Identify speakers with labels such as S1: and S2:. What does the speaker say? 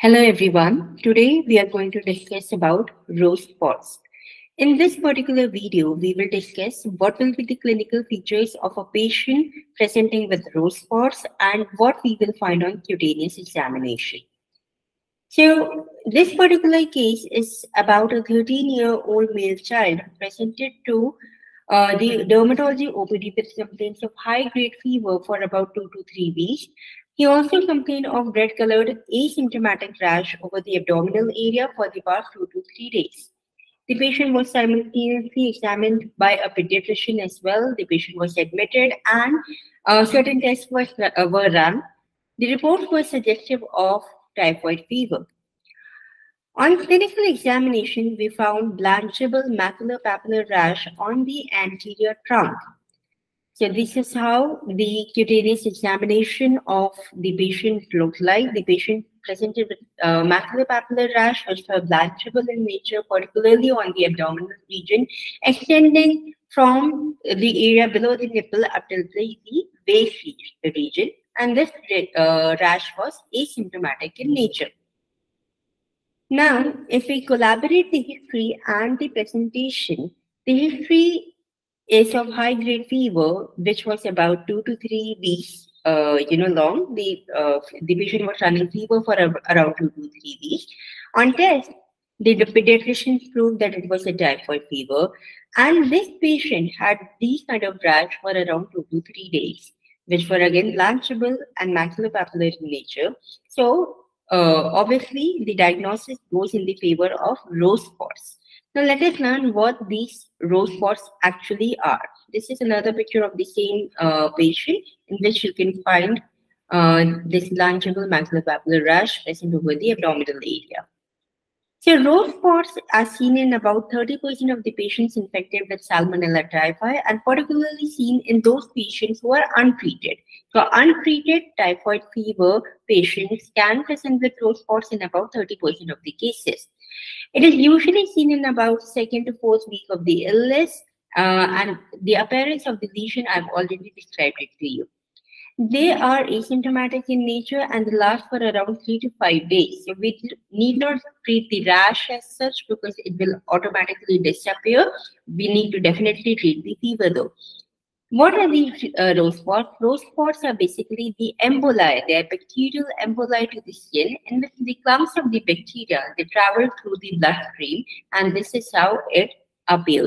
S1: Hello everyone. Today we are going to discuss about rose spots. In this particular video, we will discuss what will be the clinical features of a patient presenting with rose spots and what we will find on cutaneous examination. So this particular case is about a 13-year-old male child presented to uh, the dermatology OPD with complaints of high-grade fever for about two to three weeks he also complained of red-colored asymptomatic rash over the abdominal area for the past two to three days. The patient was simultaneously examined by a pediatrician as well. The patient was admitted and uh, certain tests was, uh, were run. The report was suggestive of typhoid fever. On clinical examination, we found blanchable macular papular rash on the anterior trunk. So this is how the cutaneous examination of the patient looked like. The patient presented with uh, maculopapular rash, which was blanchable in nature, particularly on the abdominal region, extending from the area below the nipple up till the, the waist region. And this uh, rash was asymptomatic in nature. Now, if we collaborate the history and the presentation, the history is of high grade fever, which was about two to three weeks, uh, you know, long. The uh, the patient was running fever for around two to three weeks. On test, the pediatricians proved that it was a typhoid fever, and this patient had these kind of rash for around two to three days, which were again blanchable and maculopapular in nature. So uh, obviously, the diagnosis goes in the favor of rose spots. Now let us learn what these rose spots actually are. This is another picture of the same uh, patient in which you can find uh, this blanchable maculopapular rash present over the abdominal area. So rose spots are seen in about 30% of the patients infected with Salmonella typhi and particularly seen in those patients who are untreated. So untreated typhoid fever patients can present with rose spots in about 30% of the cases. It is usually seen in about second to fourth week of the illness, uh, and the appearance of the lesion I've already described it to you. They are asymptomatic in nature and they last for around three to five days. So we need not treat the rash as such because it will automatically disappear. We need to definitely treat the fever though. What are these uh, rose spots? Rose spots are basically the emboli. They are bacterial emboli to the skin, and with the clumps of the bacteria, they travel through the bloodstream, and this is how it appears.